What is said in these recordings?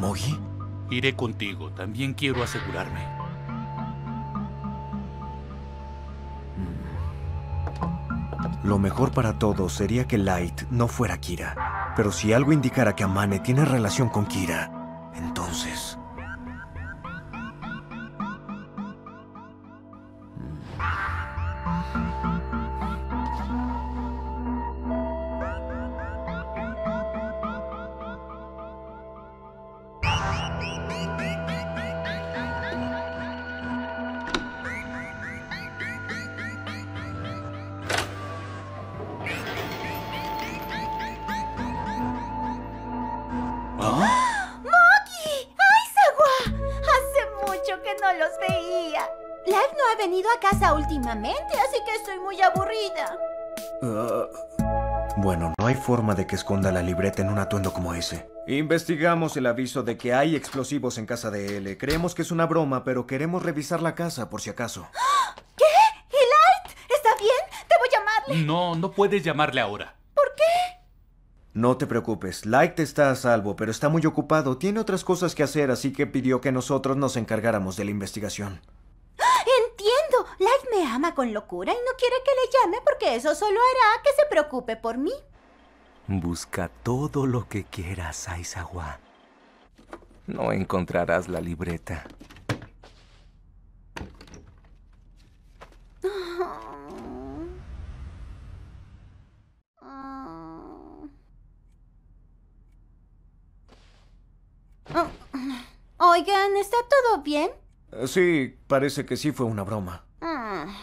¿Mogi? Iré contigo. También quiero asegurarme. Lo mejor para todos sería que Light no fuera Kira. Pero si algo indicara que Amane tiene relación con Kira, entonces... ¡Mogi! Venido a casa últimamente, así que estoy muy aburrida. Ah, bueno, no hay forma de que esconda la libreta en un atuendo como ese. Investigamos el aviso de que hay explosivos en casa de L. Creemos que es una broma, pero queremos revisar la casa por si acaso. ¿Qué? ¿Y Light? ¿Está bien? Debo llamarle. No, no puedes llamarle ahora. ¿Por qué? No te preocupes, Light está a salvo, pero está muy ocupado. Tiene otras cosas que hacer, así que pidió que nosotros nos encargáramos de la investigación. Light me ama con locura y no quiere que le llame porque eso solo hará que se preocupe por mí. Busca todo lo que quieras, Aizawa. No encontrarás la libreta. Oigan, ¿está todo bien? Sí, parece que sí fue una broma.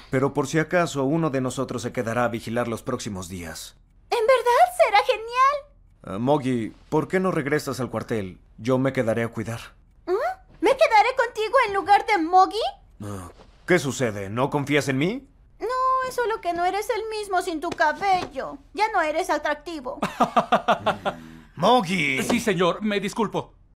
Pero por si acaso, uno de nosotros se quedará a vigilar los próximos días. En verdad será genial. Eh, Moggy, ¿por qué no regresas al cuartel? Yo me quedaré a cuidar. ¿Ah? ¿Me quedaré contigo en lugar de Moggy? Ah, ¿Qué sucede? ¿No confías en mí? No, es solo que no eres el mismo sin tu cabello. Ya no eres atractivo. Moggy. Sí, señor. Me disculpo.